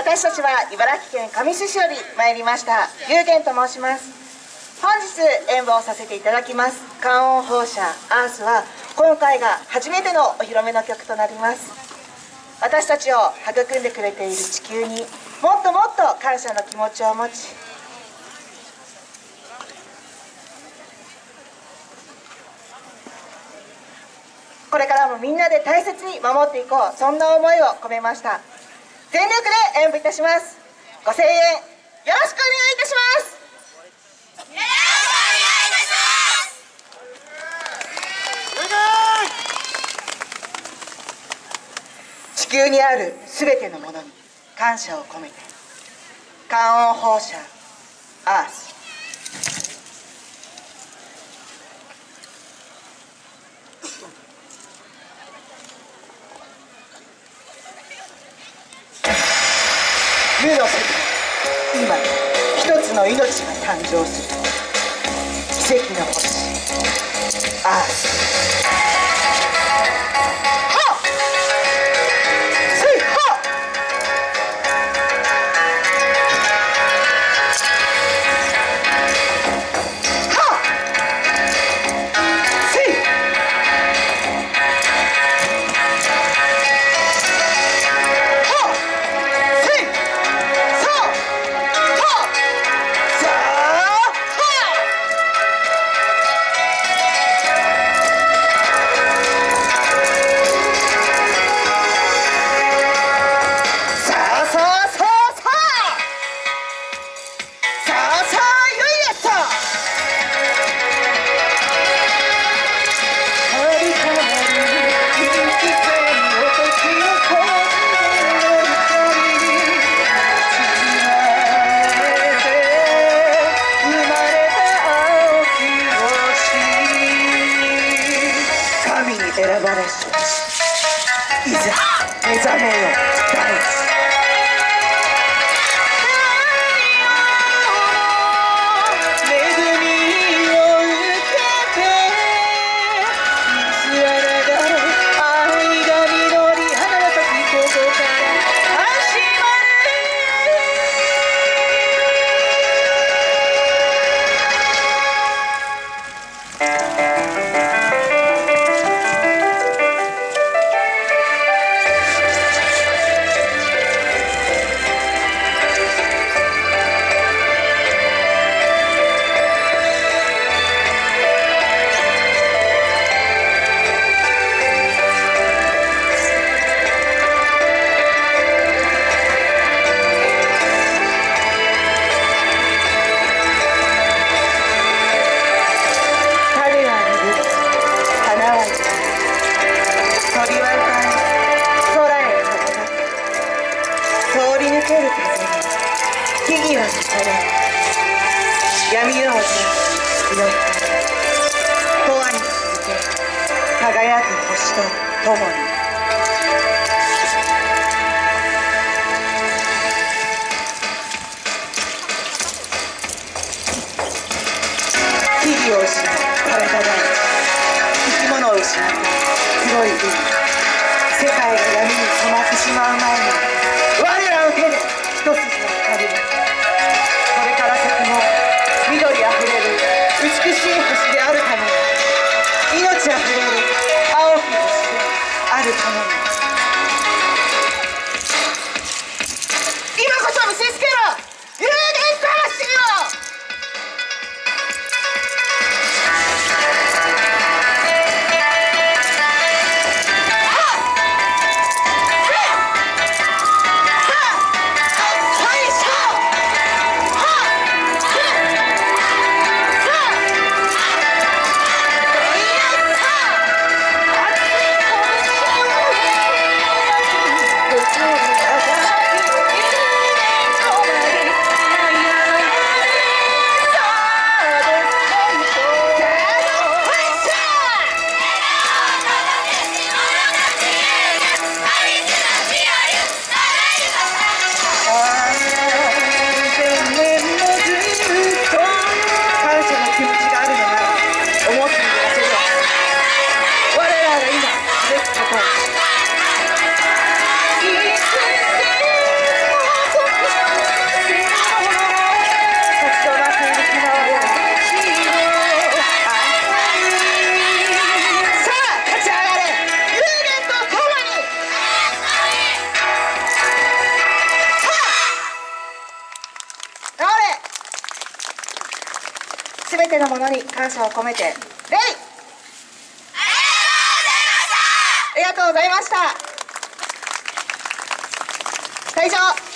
私たちは茨城県神栖市より参りました有限と申します。本日演舞をさせていただきます観音放射アースは今回が初めてのお披露目の曲となります。私たちを育んでくれている地球にもっともっと感謝の気持ちを持ちこれからもみんなで大切に守っていこうそんな思いを込めました。全力で演舞いたします。ご声援よろしくお願いいたします。地球にあるすべてのものに感謝を込めて観音放射アース無の世界今一つの命が誕生する。奇跡の星。アース。星神に選ばれし抜ける風に木々は満たれ闇夜を照らす月の光永遠に続け輝く星と共に日々を失う枯れた大地生き物を失った黒い海世界が闇に染まってしまう前に我らのてのものに感謝を込めて礼。ありがとうございました。会場